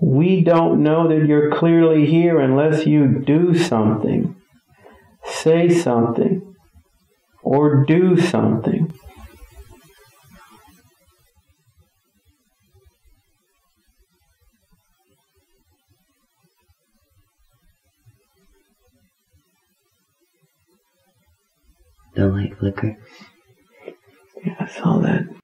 We don't know that you're clearly here unless you do something, say something, or do something. The light flicker. I saw that